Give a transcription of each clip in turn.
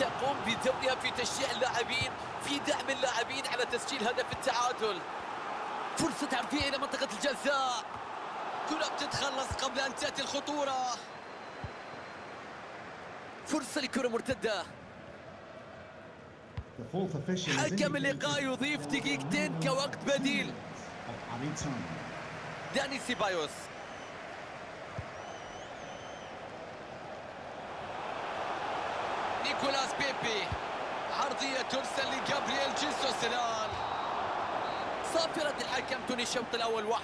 تقوم بدورها في تشجيع اللاعبين في دعم اللاعبين على تسجيل هدف التعادل. فرصة تعرفية إلى منطقة الجزاء. كرة بتتخلص قبل أن تأتي الخطورة. فرصة لكرة مرتدة. حكم اللقاء يضيف دقيقتين كوقت بديل. داني سيبايوس. نيكولاس بيبي عرضية ترسل لجابرييل جيسوس الآن. صافرة الحكم تنهي الشوط الأول 1-0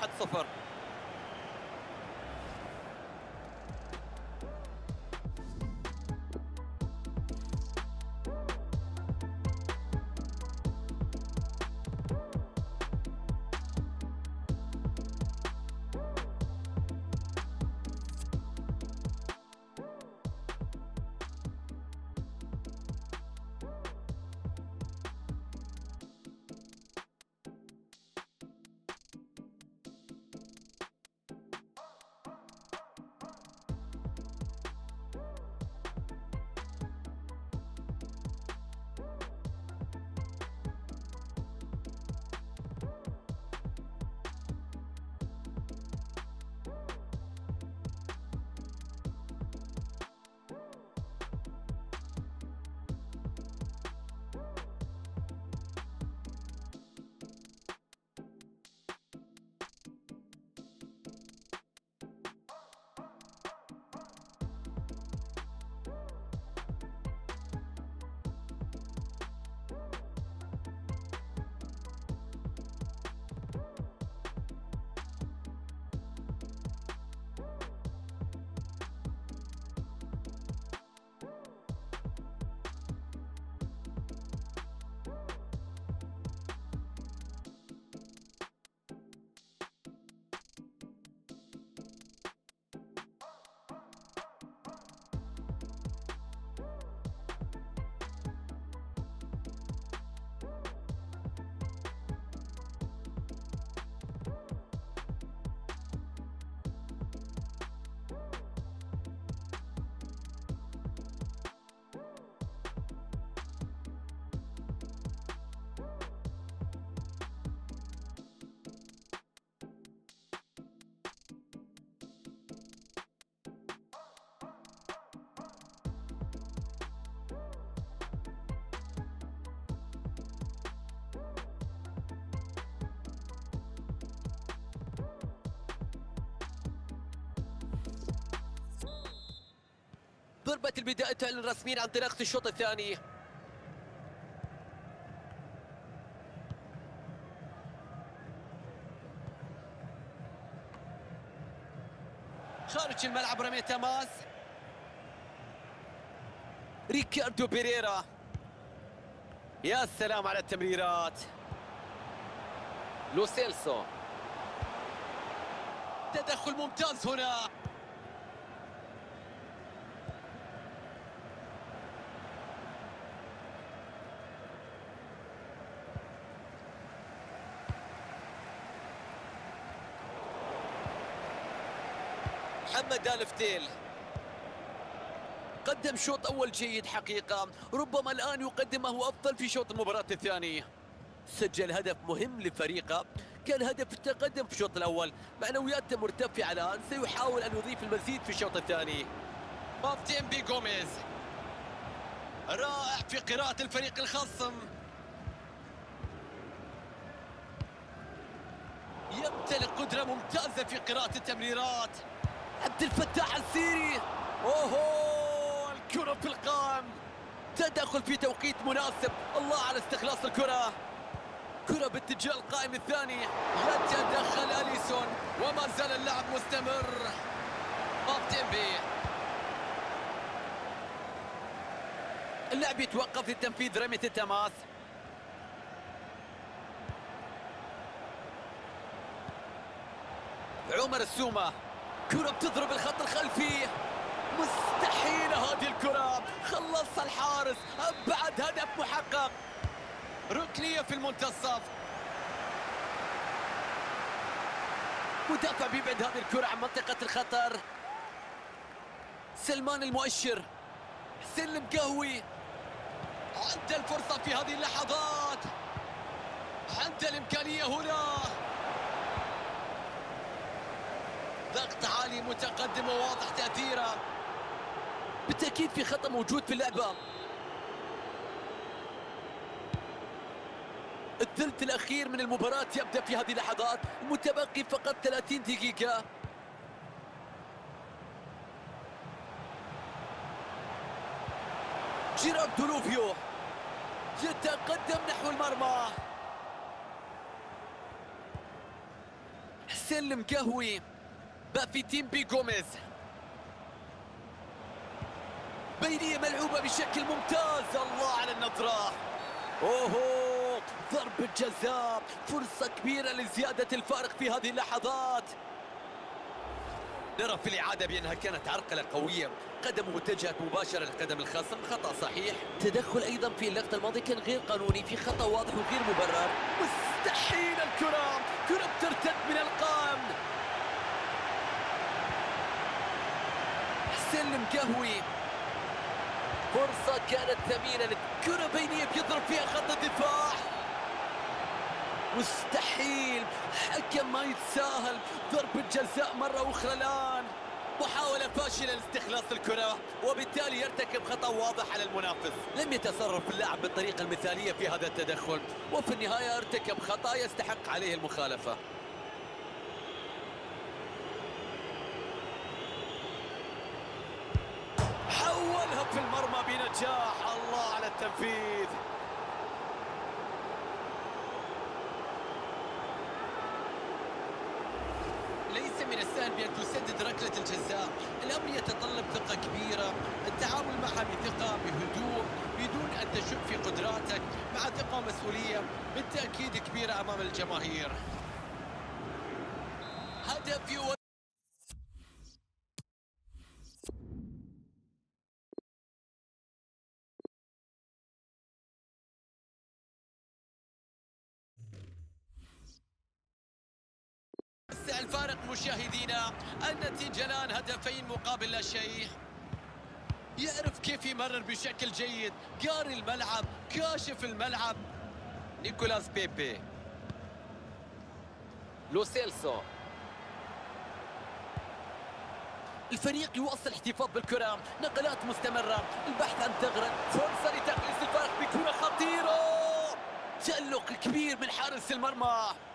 ضربة البداية رسميا عن انطلاقة الشوط الثاني. خارج الملعب رمية تماس ريكاردو بيريرا. يا سلام على التمريرات. لوسيلسو. تدخل ممتاز هنا. محمد آل فتيل قدم شوط أول جيد حقيقة. ربما الآن يقدم ما هو أفضل في شوط المباراة الثاني. سجل هدف مهم لفريقه كان هدف التقدم في الشوط الأول. معنوياته مرتفعة الآن سيحاول أن يضيف المزيد في الشوط الثاني. مارتين جوميز رائع في قراءة الفريق الخصم يمتلك قدرة ممتازة في قراءة التمريرات. عبد الفتاح السيري أوهو الكرة في القائم تدخل في توقيت مناسب. الله على استخلاص الكرة. كرة باتجاه القائم الثاني. يتدخل أليسون وما زال اللعب مستمر. مارتينبي اللعب يتوقف لتنفيذ رمية التماس. عمر السومة. كرة بتضرب الخط الخلفي. مستحيلة هذه الكرة. خلصها الحارس. أبعد هدف محقق. ركنية في المنتصف. مدافع بيبعد هذه الكرة عن منطقة الخطر. سلمان المؤشر. حسين المقهوي. عنده الفرصة في هذه اللحظات. عنده الإمكانية هنا. ضغط عالي متقدم وواضح تأثيره. بالتأكيد في خطأ موجود في اللعبة. الثلث الأخير من المباراة يبدأ في هذه اللحظات. متبقي فقط 30 دقيقة. جيرارد دولوفيو يتقدم نحو المرمى. حسين المقهوي بافيتين بي جوميز. بينية ملعوبة بشكل ممتاز. الله على النظرة. أوهو ضربة جزاء فرصة كبيرة لزيادة الفارق في هذه اللحظات. نرى في الإعادة بأنها كانت عرقلة قوية. قدمه اتجهت مباشرة لقدم الخصم. خطأ صحيح. تدخل أيضا في اللقطة الماضية كان غير قانوني في خطأ واضح وغير مبرر. مستحيل الكرة. كرة ترتد من القائم حسين المقهوي فرصة كانت ثمينة الكرة بينية بيضرب فيها خط الدفاع. مستحيل حكم ما يتساهل. ضربة جزاء مرة أخرى الآن. محاولة فاشلة لاستخلاص الكرة وبالتالي يرتكب خطأ واضح على المنافس. لم يتصرف اللاعب بالطريقة المثالية في هذا التدخل وفي النهاية ارتكب خطأ يستحق عليه المخالفة. حولها في المرمى بنجاح. الله على التنفيذ. ليس من السهل بأن تسدد ركلة الجزاء. الأمر يتطلب ثقة كبيرة. التعامل معها بثقة بهدوء بدون أن تشك في قدراتك. مع ثقة ومسؤولية بالتأكيد كبيرة أمام الجماهير. هدف مشاهدينا النتيجة الآن هدفين مقابل لا شيء. يعرف كيف يمرر بشكل جيد. قاري الملعب كاشف الملعب. نيكولاس بيبي. لوسيلسو الفريق يواصل الاحتفاظ بالكرة. نقلات مستمرة. البحث عن ثغرة. فرصة لتقليص الفارق بكرة خطيرة. تألق كبير من حارس المرمى.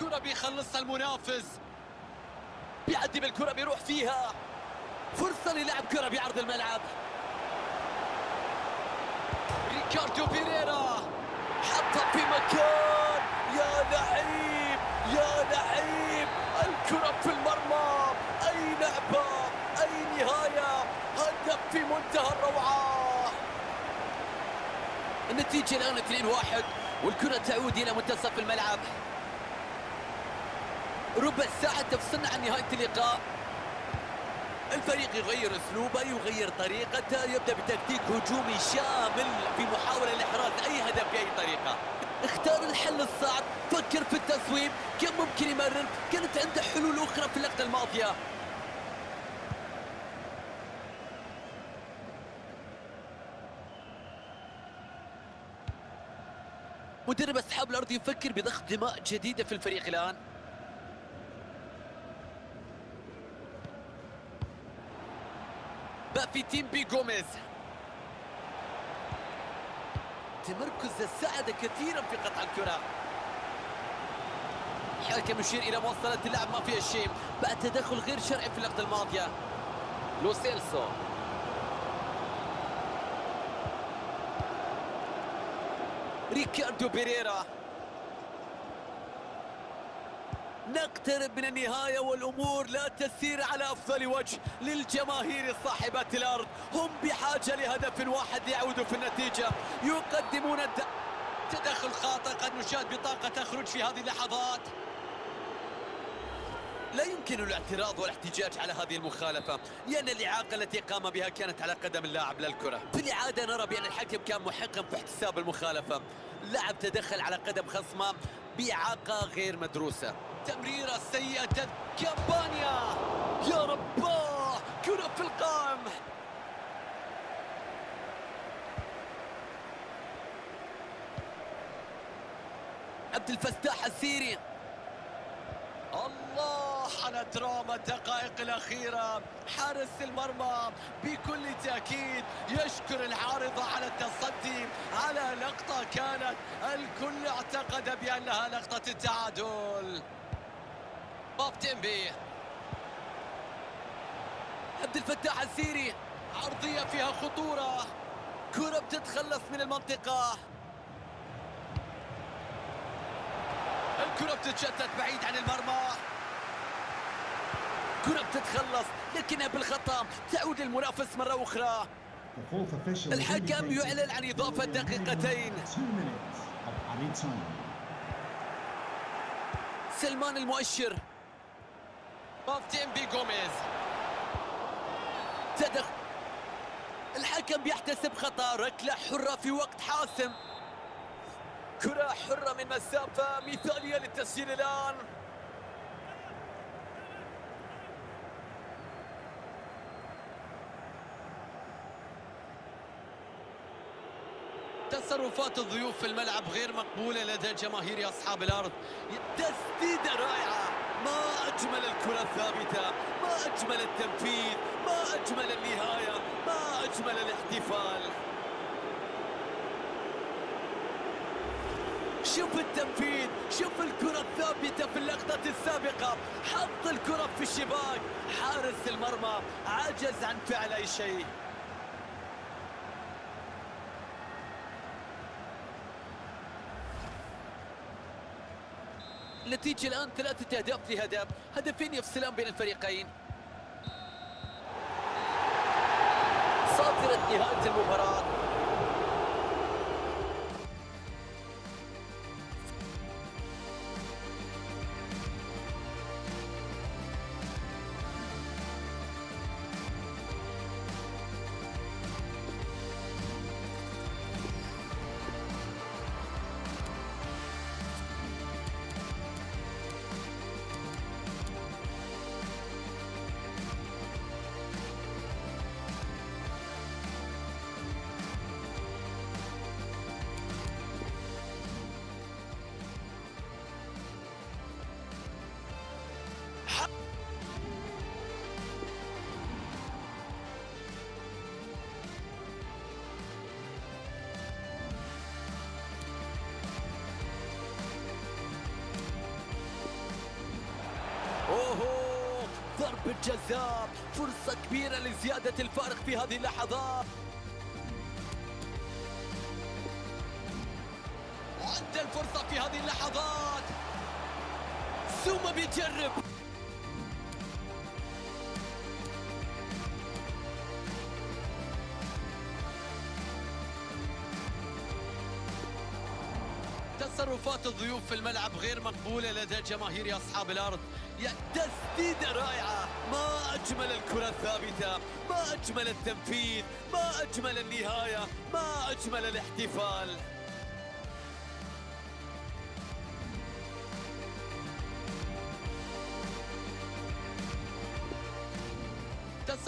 كرة بيخلصها المنافس. بيعدي بالكرة بيروح فيها. فرصة للعب كرة بعرض الملعب. ريكاردو بيريرا حطها في مكان. يا لعيب يا لعيب. الكرة في المرمى. أي لعبة أي نهاية. هدف في منتهى الروعة. النتيجة الآن 2-1 والكرة تعود إلى منتصف الملعب. ربع ساعة تفصلنا عن نهاية اللقاء. الفريق يغير أسلوبه يغير طريقته يبدأ بتكتيك هجومي شامل في محاولة لإحراز أي هدف باي طريقة. اختار الحل الصعب فكر في التصويب كان ممكن يمرر كانت عنده حلول أخرى في اللقطة الماضية. مدرب اصحاب الأرض يفكر بضخ دماء جديده في الفريق الآن. في بي جوميز. تمركز ساعد كثيرا في قطع الكرة. الحكم يشير إلى مواصلة اللعب ما فيها شيء بعد تدخل غير شرعي في اللقطة الماضية لوسيلسو ريكاردو بيريرا. نقترب من النهاية والأمور لا تسير على أفضل وجه للجماهير صاحبة الأرض. هم بحاجة لهدف واحد يعود في النتيجة. يقدمون الد... تدخل خاطئ قد نشاهد بطاقة تخرج في هذه اللحظات. لا يمكن الاعتراض والاحتجاج على هذه المخالفة. لأن الإعاقة التي قام بها كانت على قدم اللاعب للكرة في الإعادة نرى بأن الحكم كان محقا في احتساب المخالفة. اللاعب تدخل على قدم خصمه بإعاقة غير مدروسة. تمريرة سيئة كامبانيا. يا رباه كرة في القائم عبد الفتاح السيري. الله على دراما الدقائق الأخيرة. حارس المرمى بكل تأكيد يشكر العارضة على التصدي. على لقطة كانت الكل اعتقد بأنها لقطة التعادل. باب تيمبي. عبد الفتاح السيري. عرضية فيها خطورة. كرة بتتخلص من المنطقة. الكرة بتتشتت بعيد عن المرمى. كرة بتتخلص لكنها بالخطأ تعود للمنافس مرة أخرى. الحكم يعلن عن إضافة دقيقتين. سلمان المؤشر. بي جوميز تدخل الحكم بيحتسب خطأ ركلة حرة في وقت حاسم. كرة حرة من مسافة مثالية للتسجيل الآن. تصرفات الضيوف في الملعب غير مقبولة لدى جماهير أصحاب الأرض. تسديدة رائعة. ما أجمل الكرة الثابتة. ما أجمل التنفيذ. ما أجمل النهاية. ما أجمل الاحتفال. شوف التنفيذ شوف الكرة الثابتة في اللقطة السابقة. حط الكرة في الشباك. حارس المرمى عجز عن فعل أي شيء. النتيجة الآن ثلاثة أهداف لهدف. هدفين يفصلان بين الفريقين. صافرة نهاية المباراة. ضربة جزاء فرصة كبيرة لزيادة الفارق في هذه اللحظات عند الفرصة في هذه اللحظات. ثم بيجرب. تصرفات الضيوف في الملعب غير مقبولة لدى جماهير أصحاب الأرض. يا تسديدة رائعة. ما أجمل الكرة الثابتة. ما أجمل التنفيذ. ما أجمل النهاية. ما أجمل الاحتفال.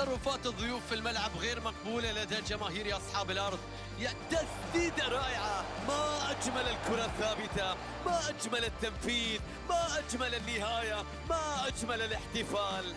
تصرفات الضيوف في الملعب غير مقبولة لدى جماهير أصحاب الأرض. يا تسديدة رائعة ما أجمل الكرة الثابتة. ما أجمل التنفيذ. ما أجمل النهاية. ما أجمل الاحتفال.